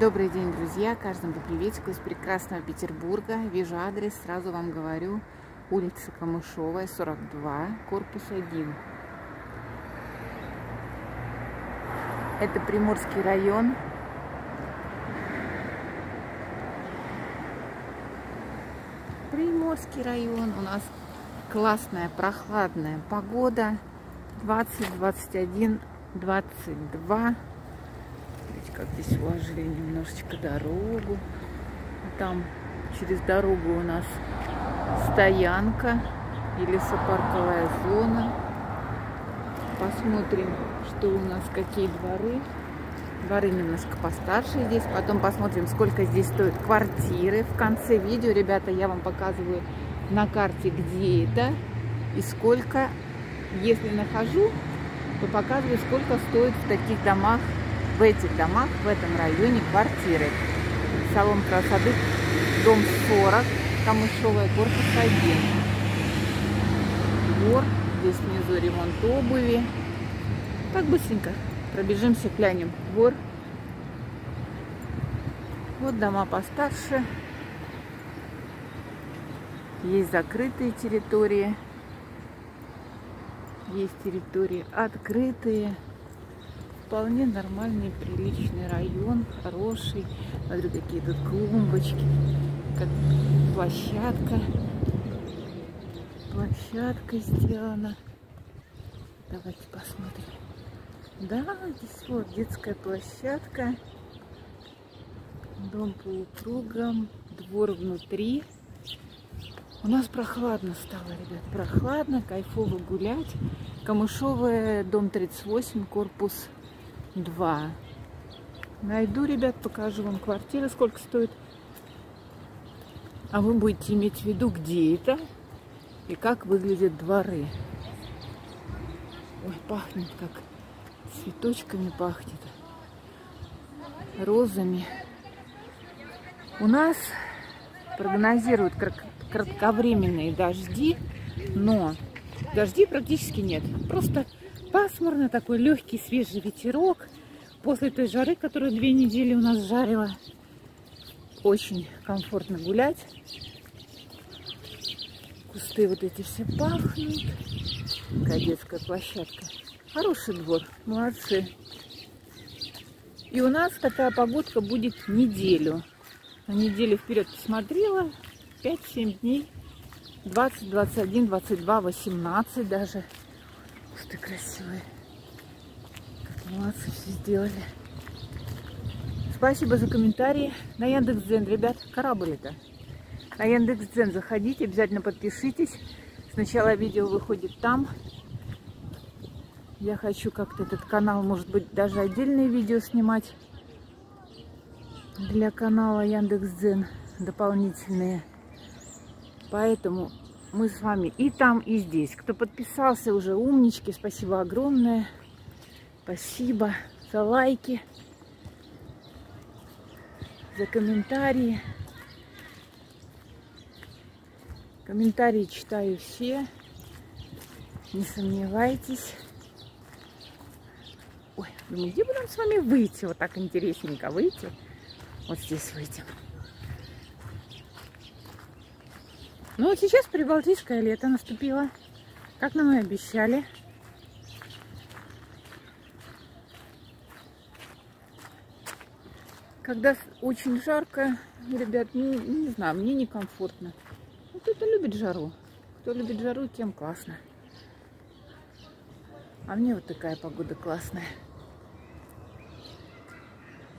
Добрый день, друзья! Каждому приветику из прекрасного Петербурга. Вижу адрес, сразу вам говорю. Улица Камышовая, 42, корпус 1. Это Приморский район. Приморский район. У нас классная, прохладная погода. 20, 21, 22 как здесь уложили немножечко дорогу. Там через дорогу у нас стоянка и лесопарковая зона. Посмотрим, что у нас, какие дворы. Дворы немножко постарше здесь. Потом посмотрим, сколько здесь стоят квартиры. В конце видео, ребята, я вам показываю на карте, где это и сколько. Если нахожу, то показываю, сколько стоит в таких домах в этих домах, в этом районе квартиры. Салон красоты, дом 40, Камышовая, корпус 1. Двор, здесь внизу ремонт обуви. Так быстренько пробежимся, глянем. Двор. Вот дома постарше. Есть закрытые территории. Есть территории открытые вполне нормальный, приличный район, хороший. Смотрю, какие тут клумбочки, как площадка. Площадка сделана. Давайте посмотрим. Да, здесь вот детская площадка. Дом полукругом, двор внутри. У нас прохладно стало, ребят, прохладно, кайфово гулять. Камышовая, дом 38, корпус два. Найду, ребят, покажу вам квартиры, сколько стоит. А вы будете иметь в виду, где это и как выглядят дворы. Ой, пахнет как цветочками пахнет. Розами. У нас прогнозируют кратковременные дожди, но дождей практически нет. Просто пасмурно, такой легкий свежий ветерок. После той жары, которую две недели у нас жарила, очень комфортно гулять. Кусты вот эти все пахнут. Такая детская площадка. Хороший двор, молодцы. И у нас такая погодка будет неделю. На неделю вперед посмотрела. 5-7 дней. 20, 21, 22, 18 даже. Ух ты, красивые. Как молодцы все сделали. Спасибо за комментарии. На Яндекс.Дзен, ребят, корабль это. На Яндекс.Дзен заходите, обязательно подпишитесь. Сначала видео выходит там. Я хочу как-то этот канал, может быть, даже отдельные видео снимать. Для канала Яндекс.Дзен дополнительные. Поэтому мы с вами и там, и здесь. Кто подписался, уже умнички, спасибо огромное. Спасибо за лайки, за комментарии. Комментарии читаю все, не сомневайтесь. Ой, думаю, где будем с вами выйти? Вот так интересненько выйти. Вот здесь выйдем. Ну вот сейчас прибалтийское лето наступило, как нам и обещали. Когда очень жарко, ребят, не, не знаю, мне некомфортно. Ну, кто-то любит жару. Кто любит жару, тем классно. А мне вот такая погода классная.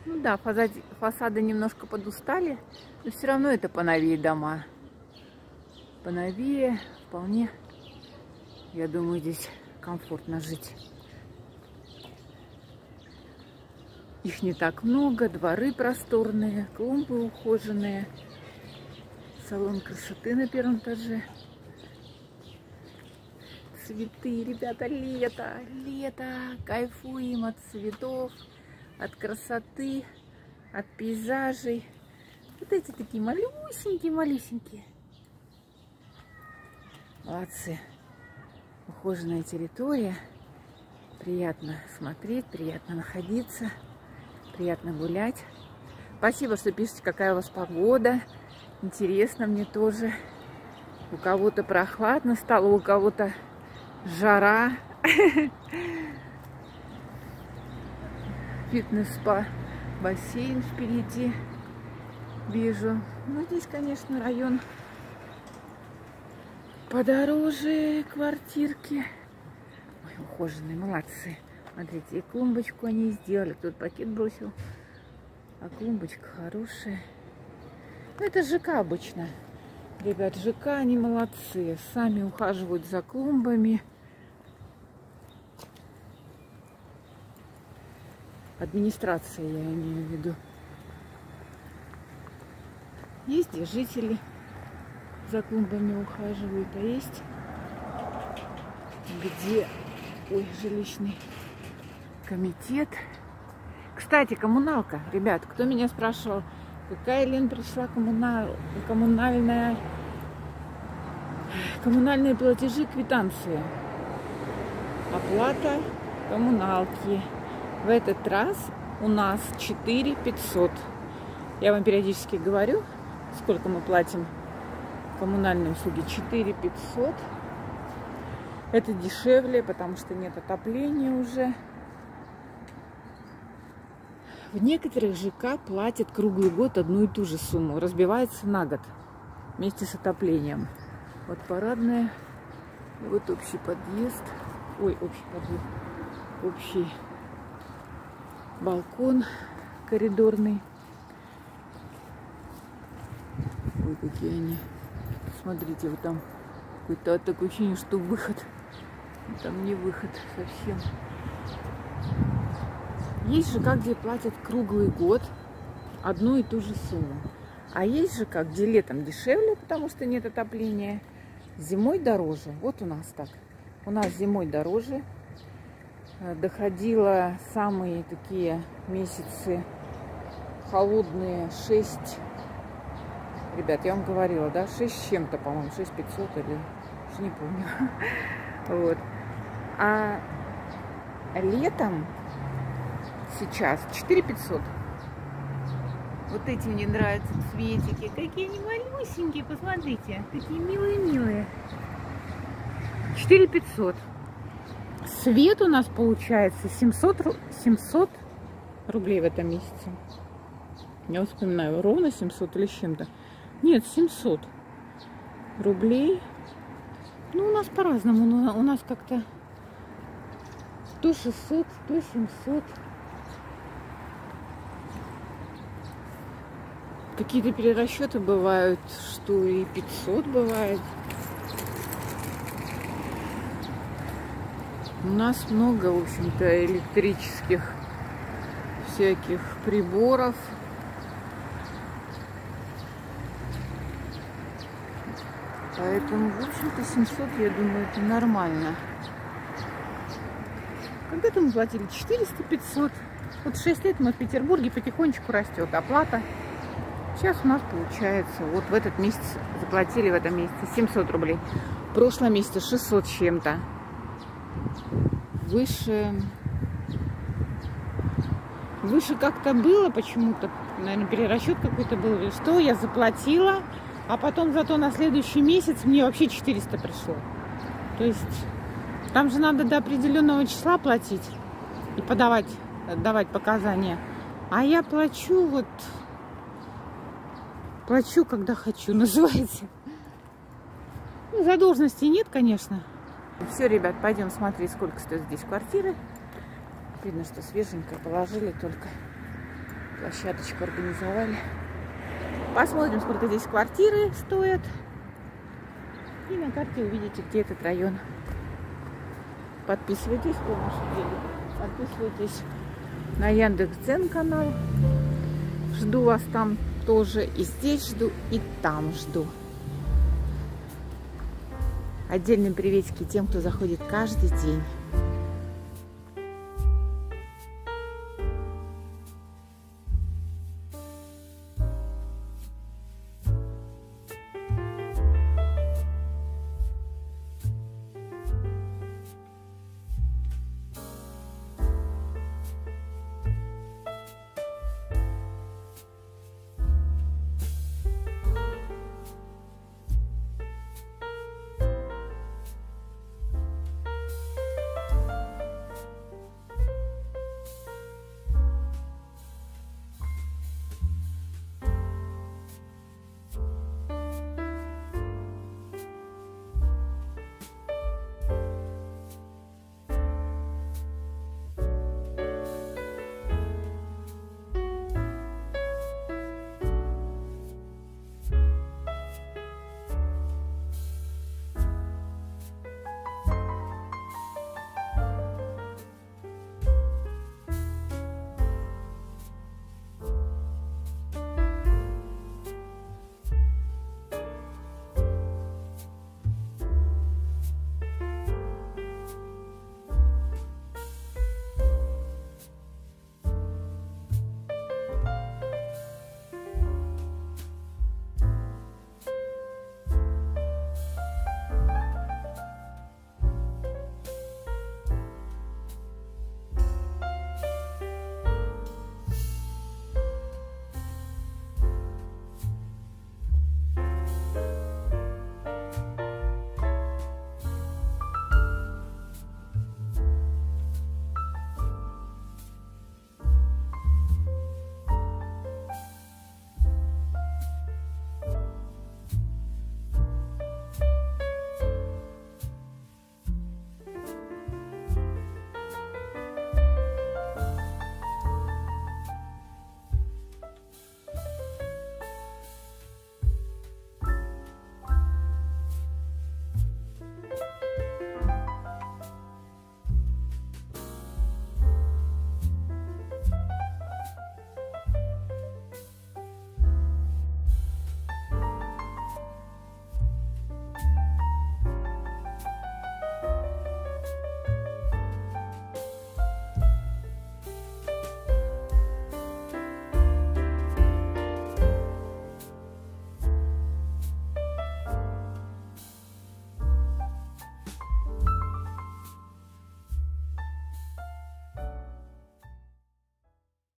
Ну да, фасады, немножко подустали, но все равно это поновее дома поновее. Вполне, я думаю, здесь комфортно жить. Их не так много, дворы просторные, клумбы ухоженные, салон красоты на первом этаже. Цветы, ребята, лето, лето, кайфуем от цветов, от красоты, от пейзажей. Вот эти такие малюсенькие-малюсенькие. Молодцы. Ухоженная территория. Приятно смотреть, приятно находиться, приятно гулять. Спасибо, что пишете, какая у вас погода. Интересно мне тоже. У кого-то прохладно стало, у кого-то жара. Фитнес-спа, бассейн впереди вижу. Ну, здесь, конечно, район подороже квартирки. Ой, ухоженные, молодцы. Смотрите, и клумбочку они сделали. Тут пакет бросил. А клумбочка хорошая. Ну, это ЖК обычно. Ребят, ЖК, они молодцы. Сами ухаживают за клумбами. Администрация, я имею в виду. Есть и жители за клумбами ухаживают, а есть где ой, жилищный комитет. Кстати, коммуналка, ребят, кто меня спрашивал, какая Лен пришла коммунал, коммунальная, коммунальные платежи, квитанции. Оплата коммуналки. В этот раз у нас 4 500. Я вам периодически говорю, сколько мы платим коммунальные услуги. 4 500. Это дешевле, потому что нет отопления уже. В некоторых ЖК платят круглый год одну и ту же сумму. Разбивается на год вместе с отоплением. Вот парадная, вот общий подъезд. Ой, общий подъезд. Общий балкон коридорный. Ой, какие они. Смотрите, вот там какое-то такое ощущение, что выход. Там не выход совсем. Есть же как где платят круглый год одну и ту же сумму. А есть же как где летом дешевле, потому что нет отопления, зимой дороже. Вот у нас так. У нас зимой дороже. Э, доходило самые такие месяцы холодные 6 ребят, я вам говорила, да, 6 с чем-то, по-моему, 6 500 или, уже не помню. Вот. А летом сейчас 4 500. Вот эти мне нравятся цветики. Какие они малюсенькие, посмотрите. Такие милые-милые. 4 500. Свет у нас получается 700, 700 рублей в этом месяце. Я вспоминаю, ровно 700 или с чем-то. Нет, 700 рублей. Ну, у нас по-разному. У нас как-то то 600, то 700. Какие-то перерасчеты бывают, что и 500 бывает. У нас много, в общем-то, электрических всяких приборов. Поэтому, в общем-то, 700, я думаю, это нормально. Когда-то мы платили 400-500. Вот 6 лет мы в Петербурге потихонечку растет оплата. Сейчас у нас получается, вот в этот месяц заплатили в этом месяце 700 рублей. В прошлом месяце 600 чем-то. Выше... Выше как-то было почему-то, наверное, перерасчет какой-то был. Что я заплатила, а потом зато на следующий месяц мне вообще 400 пришло. То есть там же надо до определенного числа платить и подавать, давать показания. А я плачу вот, плачу, когда хочу, называется. Ну, задолженности нет, конечно. Все, ребят, пойдем смотреть, сколько стоят здесь квартиры. Видно, что свеженькое положили только. Площадочку организовали. Посмотрим, сколько здесь квартиры стоят. И на карте увидите, где этот район. Подписывайтесь, подписывайтесь на Яндекс.Дзен канал. Жду вас там тоже. И здесь жду, и там жду. Отдельные приветики тем, кто заходит каждый день.